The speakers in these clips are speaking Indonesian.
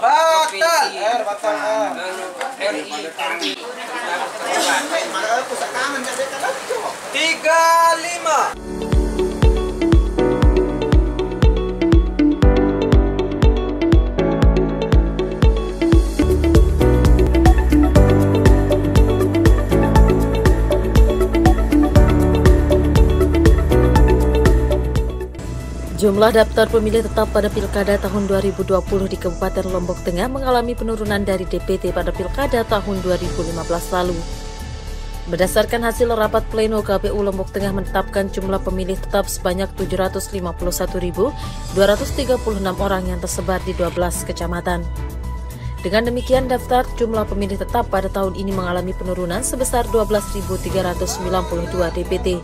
Baktal! Baktal! Baktal! Jumlah daftar pemilih tetap pada Pilkada tahun 2020 di Kabupaten Lombok Tengah mengalami penurunan dari DPT pada Pilkada tahun 2015 lalu. Berdasarkan hasil rapat pleno KPU Lombok Tengah menetapkan jumlah pemilih tetap sebanyak 751.236 orang yang tersebar di 12 kecamatan. Dengan demikian, daftar jumlah pemilih tetap pada tahun ini mengalami penurunan sebesar 12.392 DPT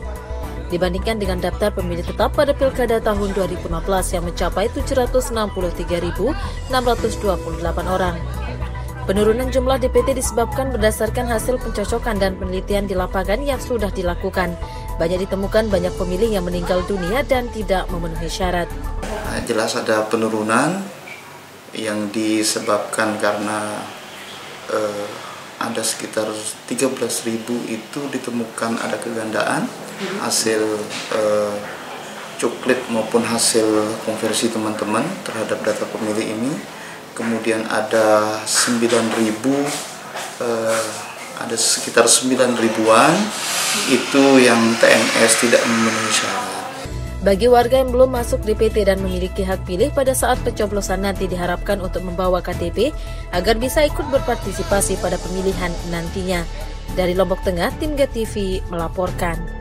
dibandingkan dengan daftar pemilih tetap pada Pilkada tahun 2015 yang mencapai 763.628 orang. Penurunan jumlah DPT disebabkan berdasarkan hasil pencocokan dan penelitian di lapangan yang sudah dilakukan. Banyak ditemukan banyak pemilih yang meninggal dunia dan tidak memenuhi syarat. Nah, jelas ada penurunan yang disebabkan karena eh, ada sekitar 13.000 itu ditemukan ada kegandaan hasil eh, coklit maupun hasil konversi teman-teman terhadap data pemilih ini. Kemudian ada 9.000 eh, ada sekitar 9 ribuan itu yang TNS tidak memenuhi syarat bagi warga yang belum masuk DPT dan memiliki hak pilih pada saat pencoblosan nanti diharapkan untuk membawa KTP agar bisa ikut berpartisipasi pada pemilihan nantinya. Dari Lombok Tengah, tim GTV melaporkan.